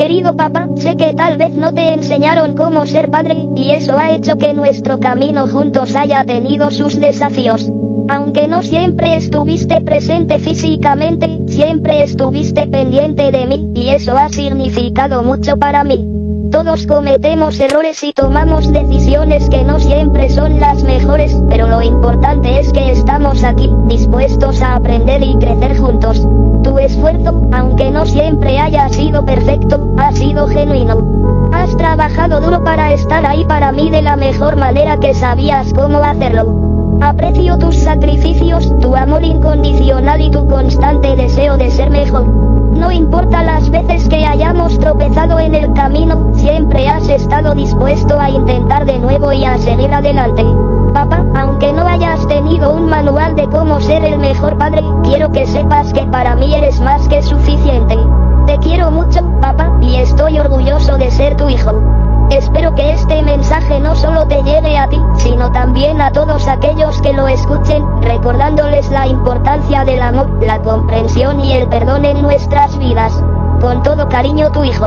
Querido papá, sé que tal vez no te enseñaron cómo ser padre, y eso ha hecho que nuestro camino juntos haya tenido sus desafíos. Aunque no siempre estuviste presente físicamente, siempre estuviste pendiente de mí, y eso ha significado mucho para mí. Todos cometemos errores y tomamos decisiones que no siempre son las mejores, pero lo importante es que estamos aquí, dispuestos a aprender y crecer juntos. Tu esfuerzo, aunque no siempre haya sido perfecto, ha sido genuino. Has trabajado duro para estar ahí para mí de la mejor manera que sabías cómo hacerlo. Aprecio tus sacrificios, tu amor incondicional y tu constante deseo de ser mejor. No importa las veces que hayamos tropezado en el camino, siempre has estado dispuesto a intentar de nuevo y a seguir adelante. Un manual de cómo ser el mejor padre, quiero que sepas que para mí eres más que suficiente. Te quiero mucho, papá, y estoy orgulloso de ser tu hijo. Espero que este mensaje no solo te llegue a ti, sino también a todos aquellos que lo escuchen, recordándoles la importancia del amor, la comprensión y el perdón en nuestras vidas. Con todo cariño tu hijo.